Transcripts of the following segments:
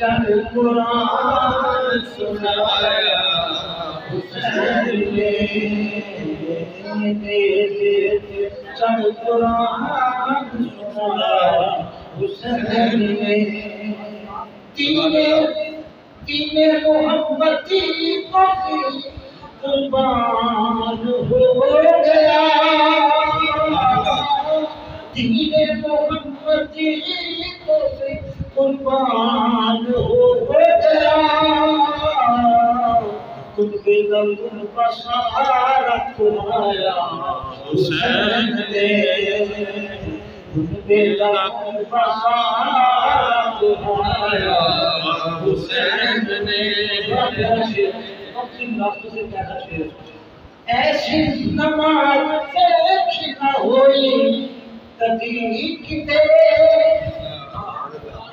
चल पुराण सुनाया सुनाया चल पुराण सुनाया तीने तीने मोहब्बती को कुर्बान हो गया तीने मोहब्बती को कुर्बान हो गया तुम बेगम का सहारा तुम्हारा हुसैन ने ایسی نماز سے نہ ہوئی کبھی کتے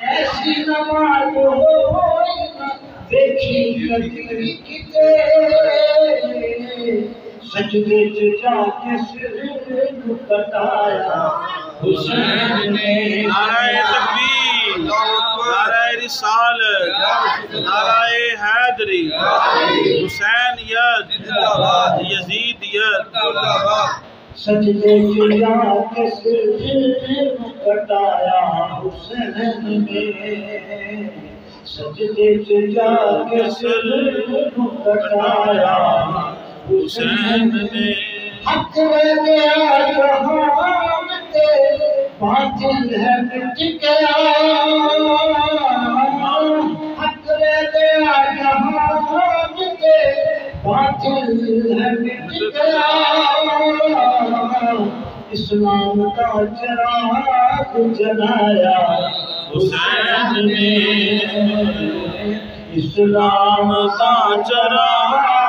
ایسی نماز ہوئی نہ دیکھی کبھی کتے सजदे से जाके सिर बताया हुसैन ने नारायण तकबीर नाराय रिसाल, नारायण हैदरी, हुसैन यद, यजीद यद। सजदे से जाके सिर बताया हुसैन ने सजदे से किस सिर बताया हुसैन ने हक रह गया जहान ते बातिल है मिट गया हक रह गया जहान ते बातिल है मिट गया इस्लाम का चिराग जलाया हुसैन ने इस्लाम का चराग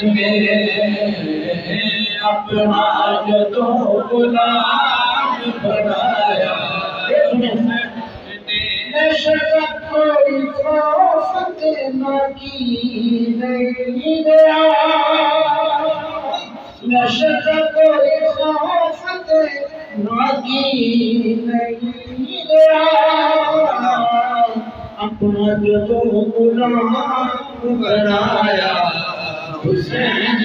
की नहीं गया नशर कोई खौफ देना की नहीं गया अपना जदों गुलाम बनाया हुसैन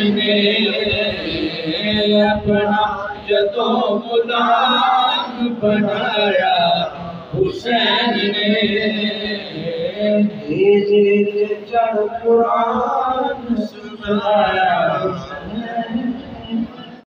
बनाया हुसैन ने धीरे चढ़ कुरान सुनाया